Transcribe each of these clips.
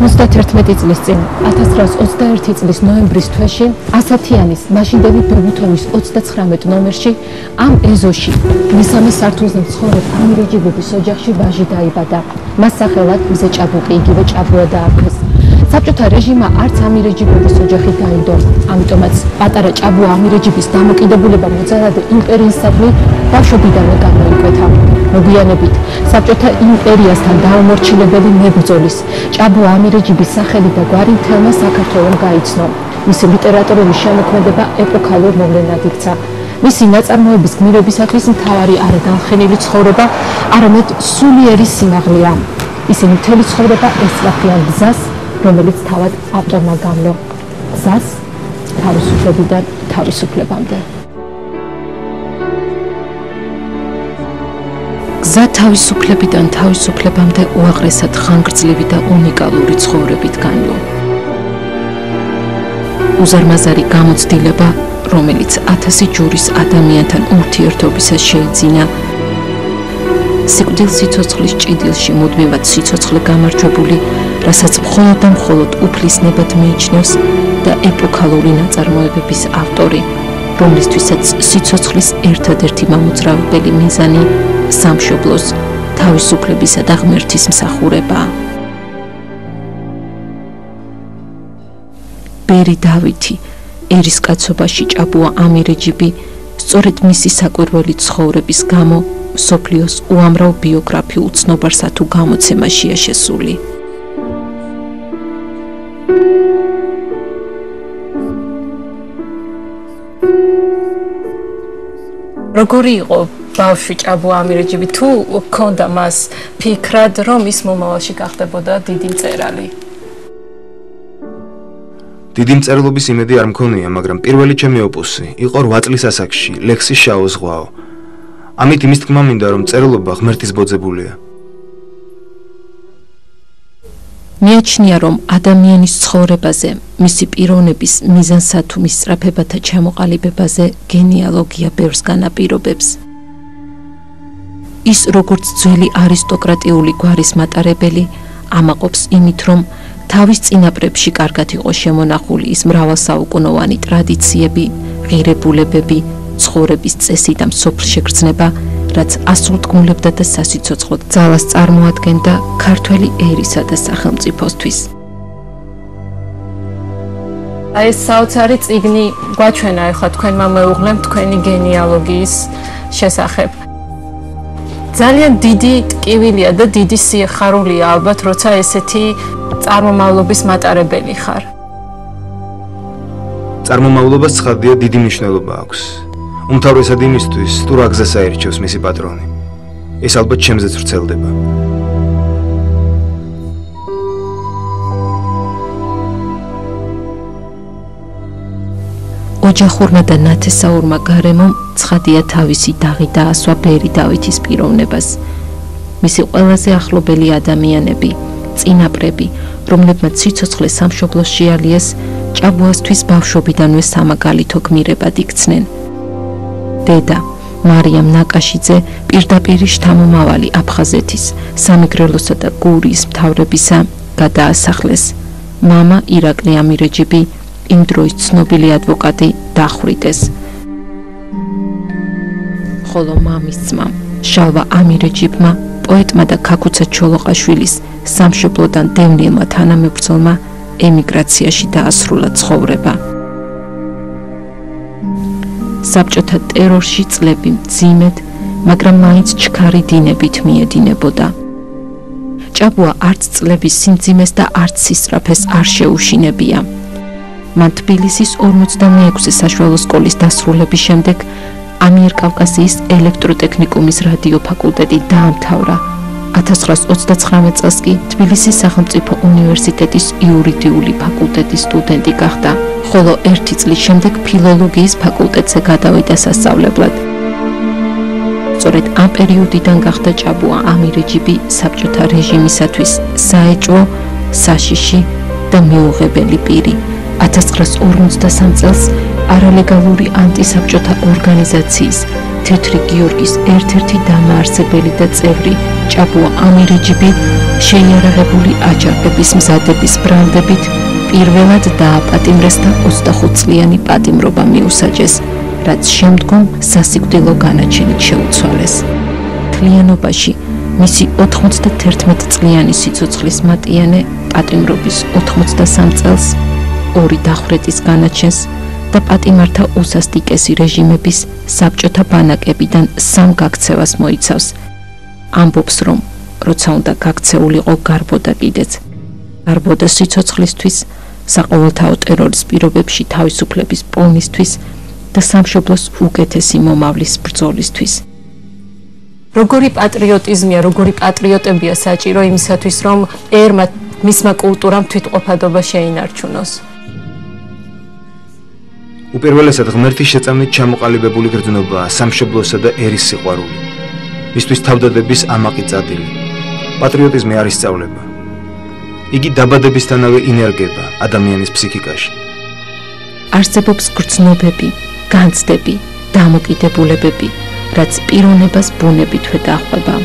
ზუსტად 91 წლის წინ 1921 წლის ნოემბრის თვეში ასათიანის მაშინდელი ბებუთოვის 39 ნომერში ამ ეზოში მესამე სართულზე მცხოვრებ ამირეჯიბების ოჯახში ვაჟი დაიბადა. მას სახელად მზე ჭაბუკი იგივე ჭაბუა დაარქვეს საბჭოთა რეჟიმმა არც ამირეჯიბების ოჯახი დაინდო ამიტომაც პატარა ჭაბუა ამირეჯიბის დამოკიდებულება მოძალადე იმპერიისადმი ბავშვობიდანვე გამოიკვეთა. მოგვიანებით საბჭოთა იმპერიასთან დაუმორჩილებელი მებრძოლის ჭაბუა ამირეჯიბის სახელი და გვარი მთელმა საქართველოს გაიცნო. მისი ლიტერატურული შემოქმედება ეპოქალურ მოვლენად იქცა. მისი ნაწარმოების გმირებისათვის მთავარი არადანხენილი ცხოვრება არამედ სულიერი სიმაღლეა. ისინი მთელი ცხოვრება ესწრაფიან გზას რომელიც თავად ავტორმა გამლო გზას თავისუფლებიდან თავისუფლებამდე. გზა თავისუფლებიდან თავისუფლებამდე უაღრესად ხანგრძლივი და უნიკალური ცხოვრებით განლო უზარმაზარი გამოცდილება რომელიც ათასი ჯურის ადამიანთან ურთიერთობისას შეიძინა. სიკვდილ სიცოცხლის ჭიდილში მუდმივად სიცოცხლე გამარჯვებული, რასაც მხოლოდ და მხოლოდ უფლისნებად მიიჩნევს და ეპოქალური ნაწარმოებების ავტორი, რომლისთვისაც სიცოცხლის ერთადერთი მამოძრავებელი მიზანი სამშობლოს თავისუფლებისა და ღმერთის მსახურებაა. ბერი დავითი ერის კაცობაში ჭაბუა ამირეჯიბი სწორედ მისი საკვირველი ცხოვრების გამო სოფლიოს უამრავ ბიოგრაფიულ ცნობარსა თუ გამოცემაშია შესული. როგორი იყო ბავშვი ჭაბუ ამირეჯიბი თუ ქონდა მას ფიქრად რომ ის მომავალში გახდებოდა დიდი მწერალი? დიდი მწერლობის იმედი არ მქონია, მაგრამ პირველი ჩემი ოპუსი იყო 8 წლის ასაკში, ლექსი შაო ზღვაო. ამით იმის თქმა მინდა რომ წერილობა ღმერთის ბოძებულია მიაჩნია რომ ადამიანის ცხოვრებაზე მისი პიროვნების მიზანსა თუ მის სწრაფებათა ჩამოყალიბებაზე გენეალოგია ბევრს განაპირობებს. ის როგორც ძველი არისტოკრატიული გვარის მატარებელი ამაყობს იმით რომ თავის წინაპრებში კარგად იყო შემონახული ის მრავალსაუკუნოვანი ტრადიციები, ღირებულებები, ცხოვრების წესი და მსოფლში გრძნება, რაც ასრულთქმულებდა და სასიცოცხლო ძალას წარმოადგენდა ქართველი ერისა და სახელმწიფოსთვის. აი ეს საოცარი ციგნი გვაჩვენა ახლა თქვენმა მეუღლემ თქვენი გენეალოგიის შესახებ. ძალიან დიდი ტკივილია და დიდი სიხარულია ალბათ, როცა ესეთი წარმომავლობის მატარებელი ხარ. წარმომავლობას ცხადია დიდი მნიშვნელობა აქვს. უმთავრესად იმისთვის, თუ რა გზას აერჩევს მისი პატრონი. ეს ალბათ ჩემზეც ვრცელდება. ოჯახურმა და ნათესაურმა გარემომ ცხადია თავისი დაღი დაასვა ბერი დავითის პიროვნებას. მისი ყველაზე ახლობელი ადამიანები, წინაპრები, რომლებმაც სიცოცხლე სამშობლოს შეალიეს, ჭაბუასთვის ბავშვობიდანვე სამაგალითო გმირებად იქცნენ. დედა მარიამ ნაკაშიძე პირდაპირი შთამომავალი აფხაზეთის სამეგრელოსა და გურიის მთავრებისა გადაასახლეს. მამა ირაკლი ამირეჯიბი იმ დროის ცნობილი ადვოკატი დახვრიტეს. ხოლო მამის ძმა შალვა ამირეჯიბმა პოეტმა და ქაკუცა ჩოლოყაშვილის სამშობლოდან დევნილმა თანამებრძოლმა ემიგრაციაში დაასრულა ცხოვრება. საბჭოთა ტერორში წლები მძიმედ, მაგრამ მაინც ჩქარი დინებით მიედინებოდა. ჭაბუა არც წლების სიმძიმეს და არც სისწრაფეს არ შეუშინებია. მან თბილისის 46 საშუალო სკოლის დასრულების შემდეგ ამიერკავკასიის ელექტროტექნიკუმის რადიო ფაკულტეტი დაამთავრა. 1929 წელს კი თბილისის სახელმწიფო უნივერსიტეტის იურიდიული ფაკულტეტის სტუდენტი გახდა, ხოლო ერთი წლის შემდეგ ფილოლოგიის ფაკულტეტზე გადავიდა სასწავლებლად. სწორედ ამ პერიოდიდან გახდა ჭაბუა ამირეჯიბი საბჭოთა რეჟიმისათვის საეჭვო, საშიში და მიუღებელი პირი. 1953 წელს არალეგალური ანტისაბჭოთა ორგანიზაციის თეთრი გიორგის ერთ-ერთი დამაარსებელი და წევრი ჭაბუა ამირეჯიბი შეიარაღებული აჯანყების მზადების ბრალდებით პირველად დააპატიმრეს და 25 წლიანი პატიმრობა მიუსაჯეს, რაც შემდგომ სასიკვდილო განაჩენით შეუცვალეს. თლიანობაში მისი 91 წლიანი სიცოცხლის მატიანე პატიმრობის 83 წელს ორი დახვრეტის განაჩენს და პატიმართა უსასტიკესი რეჟიმების საბჭოთა ბანაკებიდან სამ გაქცევას მოიცავს. ამბობს რომ როცა უნდა გაქცეულიყო გარბოდა კიდეც. გარბოდა სიცოცხლისთვის, საყოველთაო ტერორის პირობებში თავისუფლების პოვნისთვის და სამშობლოს უკეთესი მომავლის ბრძოლისთვის. როგორი პატრიოტიზმია, როგორი პატრიოტებია საჭირო იმისათვის, რომ ერმა მისმა კულტურამ თვითყოფადობა შეინარჩუნოს. უპირველესად ღმერთის შეწამით ჩამოყალიბებული გრძნობაა სამშობლოსა და ერის სიყვარული. მისთვის თავდადების ამაყი წადილი. პატრიოტიზმი არის სწავლება. იგი დაბადებისთანავე ინერგება ადამიანის ფსიქიკაში. არსებობს გრძნობები, განცდები, დამოკიდებულებები, რაც პიროვნებას ბუნებითვე დახვება.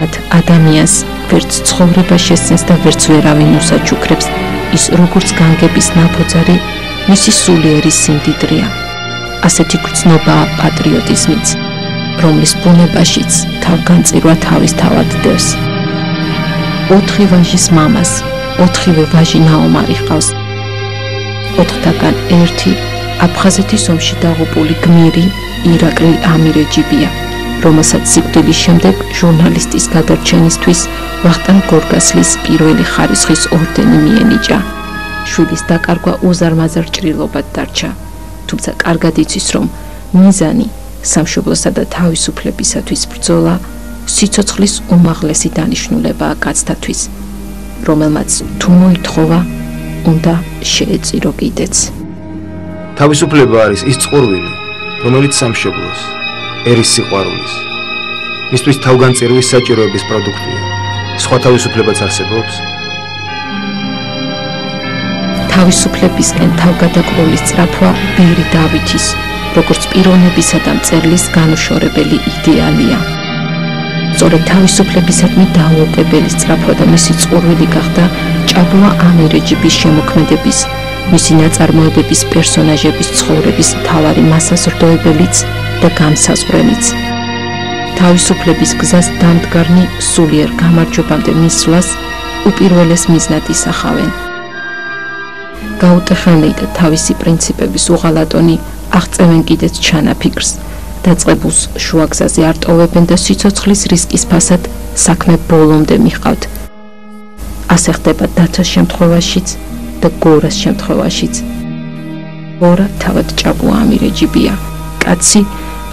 მათ ადამიანს ვერც ცხოვრება შესცენს და ვერც ვერავინ უსაჩუქრებს ის როგორც განგების ნაფოძარი მისი სულიერი სიმდიდრეა. ასეთი გრძნობაა პატრიოტიზმიც, რომლის ბუნებაშიც თავგანწირვა თავის თავად დევს. ოთხი ვაჟის მამას, ოთხივე ვაჟი ნაომარი ყავს. ოთხთაგან ერთი აფხაზეთის ომში დაღუპული გმირი ირაკლი ამირეჯიბია, რომელსაც სიკვდილის შემდეგ ჟურნალისტის გადარჩენისთვის ვახტანგ გორგასლის პირველი ხარისხის ორდენი მიენიჭა. შვილის დაკარგვა უზარმაზარ ჭრილობად დარჩა. თუმცა კარგად იცის, რომ მიზანი სამშობლოსა და თავისუფლებისათვის ბრძოლა სიცოცხლის უმაღლესი დანიშნულებაა კაცთათვის, რომელმაც თუ მოითხოვა, უნდა შეეწირო კიდეც. თავისუფლება არის ის წყურვილი, რომელიც სამშობლოს ერის სიყვარულის მისთვის თავგანწირვის საჭიროების პროდუქტია. სხვა თავისუფლებაც არსებობს? თავისუფლებისკენ თავგადაკრული სწრაფვა ბერი დავითის, როგორც პიროვნებისა და მწერლის განუშორებელი იდეალია. სწორედ თავისუფლებისადმი დაუოკებელი სწრაფვა და მისი წყურვილი გახდა ჭაბუა ამირეჯიბის შემოქმედების მისი ნაწარმოებების პერსონაჟების ცხოვრების მთავარი მასაზრდოებელიც და განსაზღვრელიც. თავისუფლების გზას დამდგარნი სულიერ გამარჯვებამდე მისვლას უპირველეს მიზნად ისახავენ. გაუტეხანი და თავისი პრინციპების უღალატონი აღწევენ კიდეც ჩანაფიქრს. დაწყებულს შუაგზაზე არტოვებენ და სიცოცხლის რისკის ფასად საქმე ბოლომდე მიხავთ. ასე ხდება დაცვის შემთხვევაშიც და გორას შემთხვევაშიც. გორა თავად ჭაბუა ამირეჯიბია. კაცი,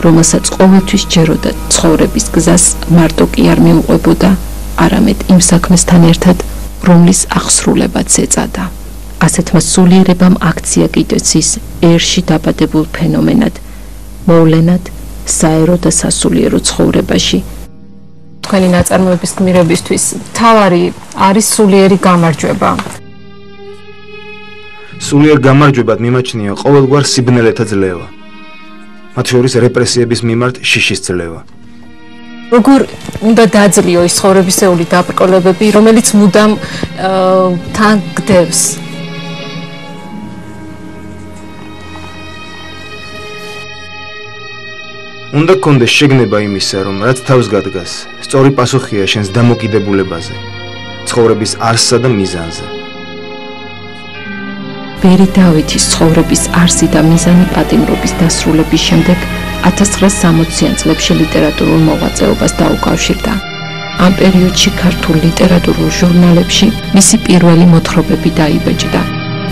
რომელსაც ყოველთვის ჯეროდა ცხოვრების გზას მარტო კი არ მიუყვებოდა, არამედ იმ საქმესთან ერთად, რომლის აღსრულებაც ეწადა. ასეთმა სულიერებამ აქცია კიდეც ის ერში დაბადებულ ფენომენად, მოვლენად საერო და სასულიერო ცხოვრებაში. თქვენი ნაწარმოების გმირებისთვის თავარი არის სულიერი გამარჯვება. სულიერ გამარჯვებად მიმაჩნია ყოველგვარ სიბნელეთა ძლევა. მათ შორის რეპრესიების მიმართ შიშის ძლევა. როგორ უნდა დაძლიო ის ცხოვრებისეული დაბრკოლებები, რომელიც მუდამ თან გდევს? უნდა კონდეს შეგნება იმისა, რომ რაც თავს გადგას, სწორი პასუხია შენს დამოკიდებულებაზე, ცხოვრების არსსა და მიზანზე. ბერი დავითის ცხოვრების არსი და მიზანი პატიმრობის დასრულების შემდეგ 1960-იან წლებში ლიტერატურულ მოღვაწეობას დაუკავშირდა. ამ პერიოდში ქართულ ლიტერატურულ ჟურნალებში მისი პირველი მოთხრობები დაიბეჭდა.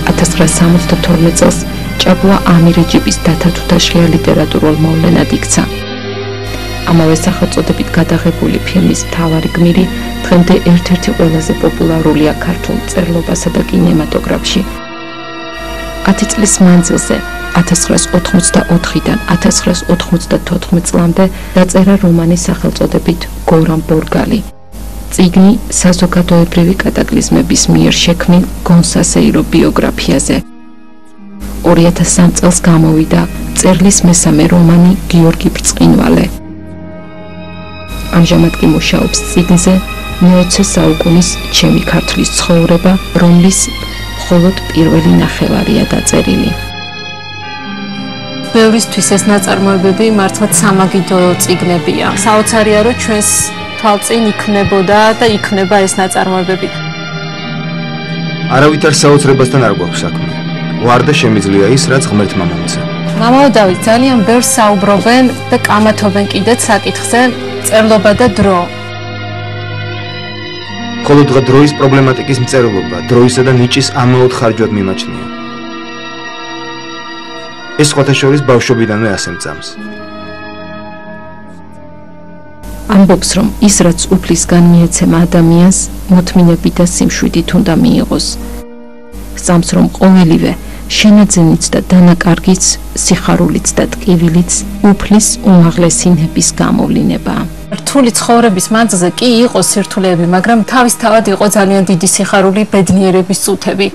1972 წელს ჭაბუა ამირეჯიბის დათათუთაშხია ლიტერატურულ მოვლენად იქცა. ამავე სახელწოდებით გადაღებული ფილმის მთავარი გმირი დღემდე ერთ-ერთი ყველაზე პოპულარულია ქართულ წერლობასა და კინემატოგრაფში. 10 წლის მანძილზე 1984-დან 1994 წლამდე დაწერა რომანი სახელწოდებით გორამ ბორგალი. ციგნი საზოგადოებრივი კატაკლიზმების მიერ შექმნილ გონსასეირო ბიოგრაფიაზე. 2003 წელს გამოვიდა წერლის მესამე რომანი გიორგი ბრწყინვალე. ამჟამად კი მუშაობს ციგნზე მეოცე საუკუნის ჩემი ქართლის ცხოვრება, რომლის მხოლოდ პირველი ნახევარია დაწერილი. ბევრისთვის ეს ნაწარმოებები მართლაც სამაგიდო ციგნებია. საოცარია რომ ჩვენს თვალწინ იქნებოდა და იქნება ეს ნაწარმოებები. არავითარ საოცრებასთან არ გვაქვს საქმე. ვარ და შემიძლია ის, რაც ღმერთმა მომცა. მამაო დავით, ძალიან ბევრს საუბრობენ და კამათობენ კიდეც საკითხზე, წერლობა და დრო. ხოლო დღე დროის პრობლემატიკის მწერლობა, დროისა და ნიჭის ამაოდ ხარჯვად მიმაჩნია. ეს ხოთა შორის ბავშვობიდანვე ასე მწამს. ამბობს რომ ის რაც უფლისგან მიეცემა ადამიანს მოთმინები და სიმშვიდით უნდა მიიღოს სამს რომ ყოველივე შენაძენიც და დანაკარგიც სიხარულიც და ტკივილიც უფლის უმაღლესი ნების გამოვლინება. რთული ცხოვრების მანძილზე კი იყო სირთულეები მაგრამ თავისთავად იყო ძალიან დიდი სიხარული ბედნიერების წუთები.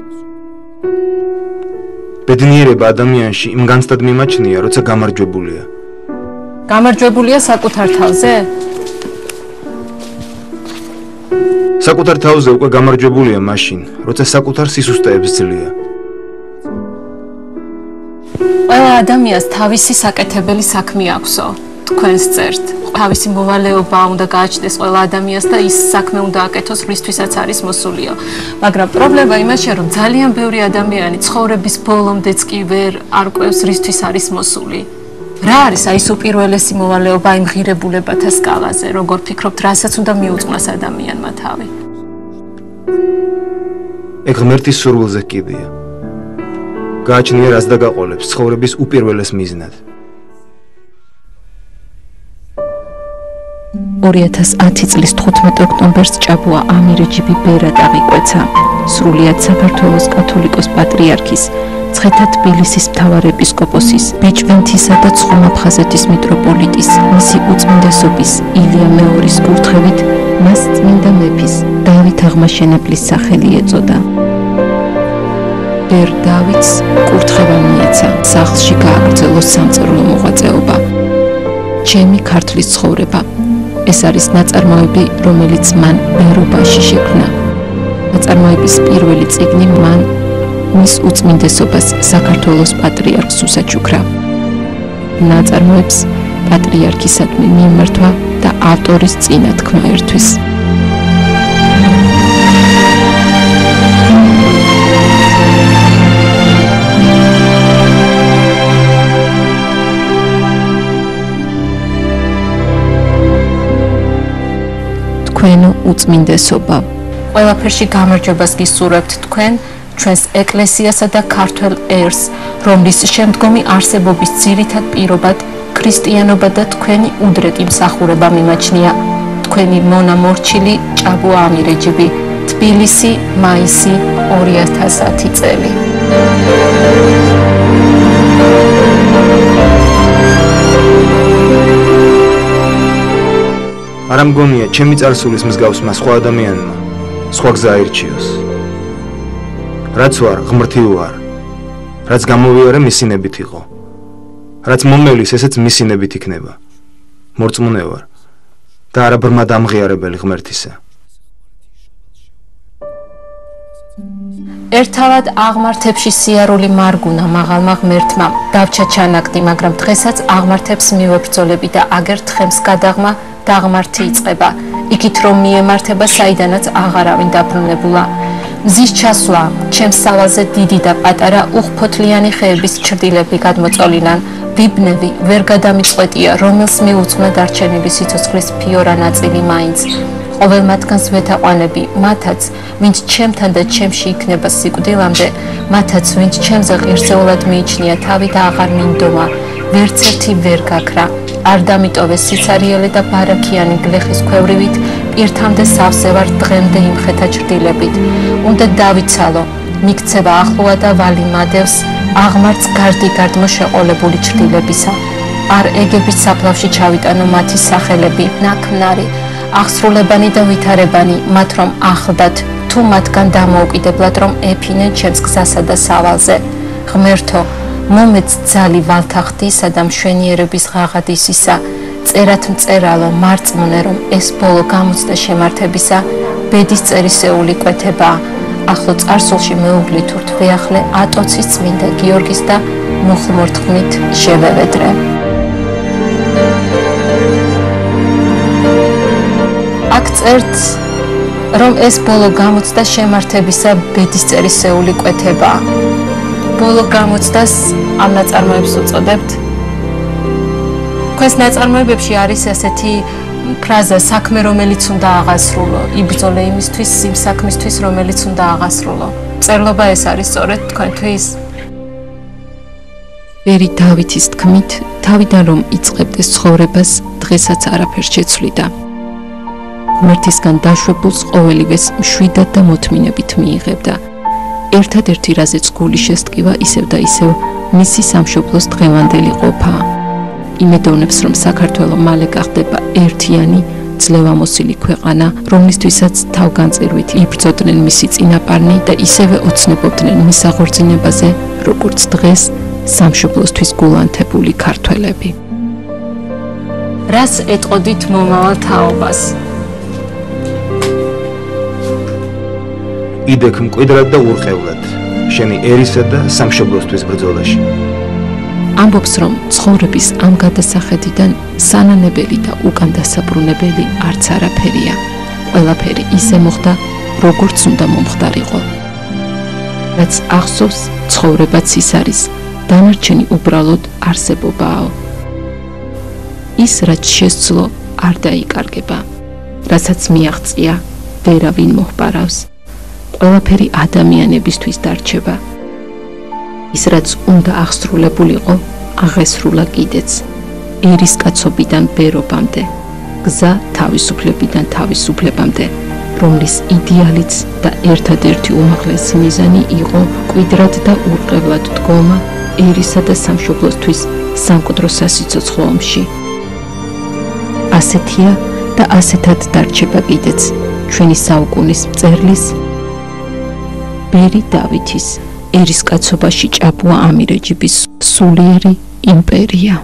ბედნიერება ადამიანში იმ განცდად მიმაჩნია როცა გამარჯვებულია. გამარჯვებულია საკუთარ თავზე. საკუთარ თავზე უკვე გამარჯვებულია მაშინ, როცა საკუთარ სისუსტეებს ძლია. ყველა ადამიანს თავისი საკეთებელი საქმე აქვსო. თქვენს წერთ. თავისი მოვალეობა უნდა გააჩნდეს ყველა ადამიანს და ის საქმე უნდა აკეთოს, რისთვისაც არის მოსულიო. მაგრამ პრობლემა იმაშია, რომ ძალიან ბევრი ადამიანი ცხოვრების ბოლომდეც კი ვერ არკვევს, რისთვის არის მოსული. რა არის აი ეს უპირველესი მოვალეობა იმ ღირებულებათა სკალაზე, როგორ ფიქრობთ, რასაც უნდა მიუძღვნას ადამიანმა თავი? ეგ ღმერთის სურვილზე კიდია. გააჩნია რას დაგაყოლებს ცხოვრების უპირველეს მიზნად. 2010 წლის 15 ოქტომბერს ჭაბუა ამირეჯიბი ბერად აღიკვეცა სრულიად საქართველოს კათოლიკოს პატრიარქის ცხეთა თბილისის მთავარეპისკოპოსის, ბიჭვენთისა და ცხომაფხაზეთის მიტროპოლიტის, მისი უწმინდესობის ილია მეორის კურთხევით მას წმინდა მეფის დავით აღმაშენებლის სახელი ეწოდა. ბერ დავითს კურთხევა მიეცა, სახლში გააგრძელოს სამწერლო მოღვაწეობა. ჩემი ქართლის ცხოვრება ეს არის ნაწარმოები, რომელიც მან ბერობაში შექმნა. ნაწარმოების პირველი წიგნი მან მის უწმინდესობას საქართველოს პატრიარქს უსაჩუქრა. ნაწარმოებს პატრიარქისადმი მიმართვა და ავტორის წინა თქმა ერთვის. თქვენ უწმინდესობა ყველაფერში გამარჯვებას გისურვებთ თქვენ ჩვენს ეკლესიასა და ქართულ ერს, რომლის შემდგომი არსებობის ძირითად პირობად ქრისტიანობა და თქვენი უდრეკი მსახურება მიმაჩნია. თქვენი მონამორჩილი ჭაბუა ამირეჯიბი, თბილისი, მაისი 2010 წელი. არ ამგონია ჩემი წარსულის მსგავსმა სხვა ადამიანმა სხვა გზა აირჩიოს. რაც ვარ, ღმრთი ვარ. რაც გამოვიარე მისინებით იყო. რაც მომევლის, ესეც მისინებით იქნება. მორწმუნე ვარ და არა ბრმა დამღიარებელი ღმერთისა. ერთავად აღმართებში სიარული მარგუნა მაღალმა ღმერთმა დავჩა ჩანაკდი, მაგრამ დღესაც აღმართებს მივებრძოლები და აგერ თხემს გადაღმა დაღმართი იწება. იქით რომ მიემართება საიდანაც აღარავინ დაბრუნებულა. მზის ჩასვლა ჩემს სავაზე დიდი და პატარა უხფოთლიანი ხეების ჭრდილები გადმოწოლინან ვიბნევი ვერ გადამიწყვეტია რომელს მიუძღვნა დარჩენილი სიცოცხლის ფიორა ნაწილი მაინც ყოველ მათგანს ვეთაყვანები მათაც ვინც ჩემთან და ჩემში იქნება სიკვდილამდე მათაც ვინც ჩემზე ღირსეულად მიიჩნია თავი და აღარ მინდომა ვერც ერთი ვერ გაქრა არ დამიტოვეს სიცარიელე და ბარაქიანი გლეხის ქვევრივით პირთამდე სავსე ვარ დღემდე იმხეთა ჭრდილებით უნდა დავიცალო მიქცევა ახლოა და ვალი მადევს აღმარც გარდი გარდმო შეყოლებული ჭრდილებისა არ ეგების საფლავში ჩავიტანო მათი სახელები. ნაკნარი აღსრულებანი და ვითარებანი მათ რომ ახლდათ თუ მათგან დამოუკიდებლად რომ ეფინე ჩემს გზასა და სავალზე. ღმერთო მომეც ძალი ვალთახდისა და მშვენიერების ღაღადისისა წერათ მწერალო მარწმუნე რომ ეს ბოლო გამოცდა შემართებისა ბედის წერისეული კვეთება. ახლო წარსულში მეუღლით ურთვიახლე ატოცის წმინდა გიორგის და მოხმორთხმით შევევედრე. აქ წერთ რომ ეს ბოლო გამოცდა შემართებისა ბედის წერისეული კვეთება ბოლო გამოცდას ამ ნაწარმოებს უწოდებთ. თქვენს ნაწარმოებებში არის ასეთი ფრაზა საქმე რომელიც უნდა აღასრულო. იბრძოლე იმისთვის იმ საქმისთვის რომელიც უნდა აღასრულო. წერლობა ეს არის სწორედ თქვენთვის. ვერი დავითის თქმით თავიდან რომ იწყებდეს ცხოვრებას დღესაც არაფერს შეცვლიდა. მერთისგან დაშვებულს ყოველივეს მშვიდად და მოთმინებით მიიღებდა ერთადერთი რაზეც გული შესტკივა ისევ და ისევ მისი სამშობლოს დღევანდელი ყოფაა იმედოვნებს, რომ საქართველო მალე გახდება ერთიანი ძლევამოსილი ქვეყანა, რომლისთვისაც თავგანწირვით იბრძოდნენ მისი წინაპარნი და ისევე ოცნებობდნენ მის აღორძინებაზე, როგორც დღეს სამშობლოსთვის გულანთებული ქართველები. რას ეტყოდით მომავალ თაობას? იდექ მკვიდრად და ურყევლად, შენი ერისა და სამშობლოსთვის ბრძოლაში. ამბობს რომ ცხოვრების ამ გადასახედიდან სანანებელი და უკან დასაბრუნებელი არც არაფერია. ყველაფერი ისე მოხდა, როგორც უნდა მომხდარიყო. რაც ახსოვს ცხოვრებაც ის არის, დანარჩენი უბრალოდ არსებობაა. ის რაც შესძლო არ დაიკარგება. რასაც მიაღწია, ვერავინ მოხპარავს. ყველაფერი ადამიანებისთვის დარჩება. ის რაც უნდა აღსრულებულიყო აღესრულა კიდეც. ერის კაცობიდან ბერობამდე გზა თავისუფლებიდან თავისუფლებამდე რომლის იდეალიც და ერთადერთი უმაღლესი მიზანი იყო კვიდრად და ურყევლად დგომა ერისა და სამშობლოსთვის სამკვდრო სასიცოცხლო ომში. ასეთია და ასეთად დარჩება კიდეც. ჩვენი საუკუნის მწერლის ბერი დავითის ერისკაცობაში ჭაბუა ამირეჯიბის სულიერი იმპერია